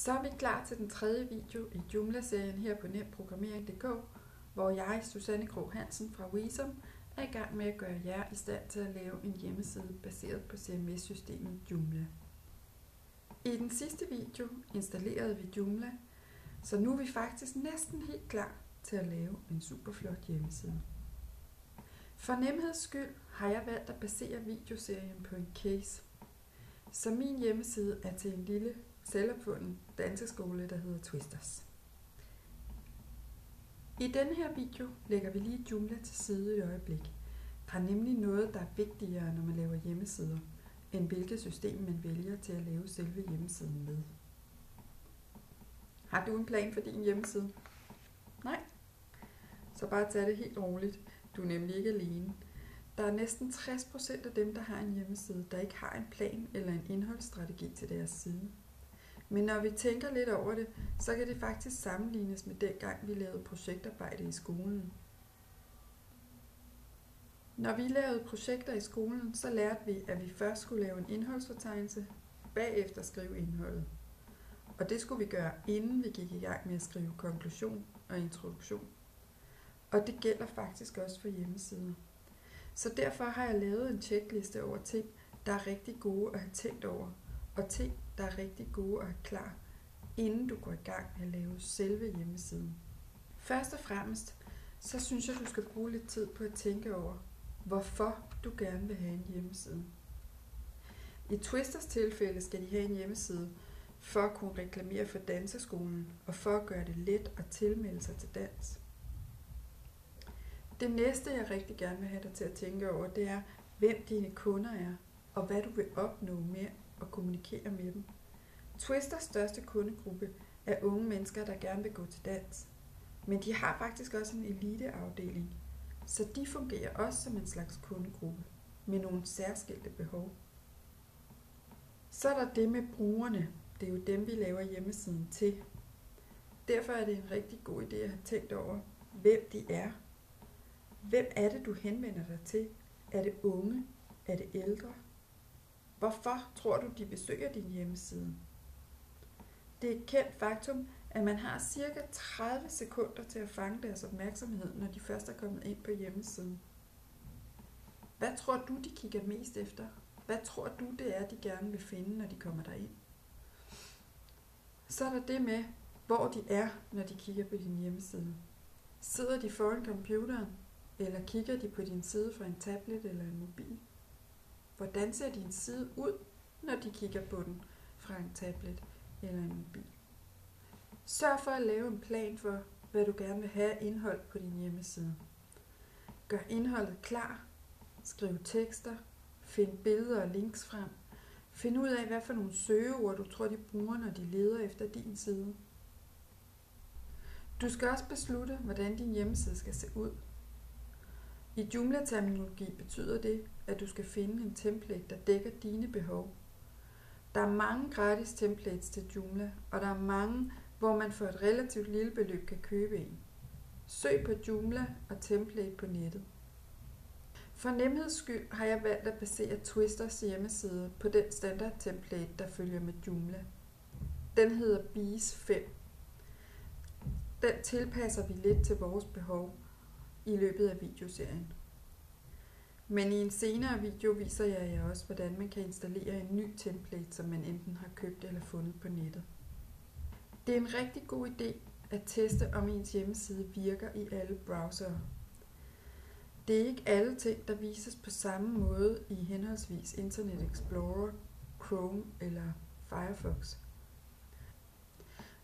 Så er vi klar til den tredje video i Joomla-serien her på nemprogrammering.dk, hvor jeg, Susanne Kro Hansen fra Wisdom, er i gang med at gøre jer i stand til at lave en hjemmeside baseret på CMS-systemet Joomla. I den sidste video installerede vi Joomla, så nu er vi faktisk næsten helt klar til at lave en super flot hjemmeside. For nemheds skyld har jeg valgt at basere videoserien på en case. Så min hjemmeside er til en lille selvopfunden danseskole, der hedder Twisters. I denne her video lægger vi lige Joomla til side et øjeblik. Der er nemlig noget, der er vigtigere, når man laver hjemmesider, end hvilket system man vælger til at lave selve hjemmesiden med. Har du en plan for din hjemmeside? Nej? Så bare tag det helt roligt. Du er nemlig ikke alene. Der er næsten 60% af dem, der har en hjemmeside, der ikke har en plan eller en indholdsstrategi til deres side. Men når vi tænker lidt over det, så kan det faktisk sammenlignes med dengang, vi lavede projektarbejde i skolen. Når vi lavede projekter i skolen, så lærte vi, at vi først skulle lave en indholdsfortegnelse, bagefter skrive indholdet. Og det skulle vi gøre, inden vi gik i gang med at skrive konklusion og introduktion. Og det gælder faktisk også for hjemmesider. Så derfor har jeg lavet en checkliste over ting, der er rigtig gode at have tænkt over, og ting, der er rigtig gode at klar, inden du går i gang med at lave selve hjemmesiden. Først og fremmest, så synes jeg, du skal bruge lidt tid på at tænke over, hvorfor du gerne vil have en hjemmeside. I Twisters tilfælde skal de have en hjemmeside for at kunne reklamere for danseskolen og for at gøre det let at tilmelde sig til dans. Det næste, jeg rigtig gerne vil have dig til at tænke over, det er, hvem dine kunder er, og hvad du vil opnå med at kommunikere med dem. Twisters største kundegruppe er unge mennesker, der gerne vil gå til dans. Men de har faktisk også en eliteafdeling, så de fungerer også som en slags kundegruppe med nogle særskilte behov. Så er der det med brugerne. Det er jo dem, vi laver hjemmesiden til. Derfor er det en rigtig god idé at have tænkt over, hvem de er. Hvem er det, du henvender dig til? Er det unge? Hvorfor tror du, de besøger din hjemmeside? Det er et kendt faktum, at man har cirka 30 sekunder til at fange deres opmærksomhed, når de først er kommet ind på hjemmesiden. Hvad tror du, de kigger mest efter? Hvad tror du, det er, de gerne vil finde, når de kommer derind? Så er der det med, hvor de er, når de kigger på din hjemmeside. Sidder de foran computeren, eller kigger de på din side fra en tablet eller en mobil? Hvordan ser din side ud, når de kigger på den fra en tablet eller en mobil? Sørg for at lave en plan for, hvad du gerne vil have indhold på din hjemmeside. Gør indholdet klar. Skriv tekster. Find billeder og links frem. Find ud af, hvad for nogle søgeord du tror, de bruger, når de leder efter din side. Du skal også beslutte, hvordan din hjemmeside skal se ud. I Joomla-terminologi betyder det, at du skal finde en template, der dækker dine behov. Der er mange gratis templates til Joomla, og der er mange, hvor man for et relativt lille beløb kan købe en. Søg på Joomla og template på nettet. For nemheds skyld har jeg valgt at basere Twisters hjemmeside på den standard template, der følger med Joomla. Den hedder Bees 5. Den tilpasser vi lidt til vores behov i løbet af videoserien. Men i en senere video viser jeg jer også, hvordan man kan installere en ny template, som man enten har købt eller fundet på nettet. Det er en rigtig god idé at teste, om ens hjemmeside virker i alle browsere. Det er ikke alle ting, der vises på samme måde i henholdsvis Internet Explorer, Chrome eller Firefox.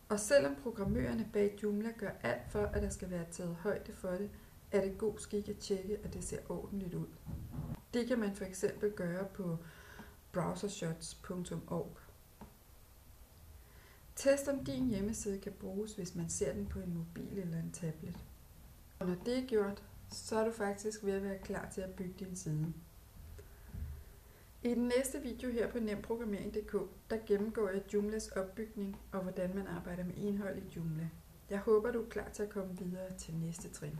Og selvom programmørerne bag Joomla gør alt for, at der skal være taget højde for det, er det god skik at tjekke, at det ser ordentligt ud. Det kan man for eksempel gøre på browsershots.org. Test om din hjemmeside kan bruges, hvis man ser den på en mobil eller en tablet. Og når det er gjort, så er du faktisk ved at være klar til at bygge din side. I den næste video her på nemprogrammering.dk, der gennemgår jeg Joomlas opbygning og hvordan man arbejder med indhold i Joomla. Jeg håber, du er klar til at komme videre til næste trin.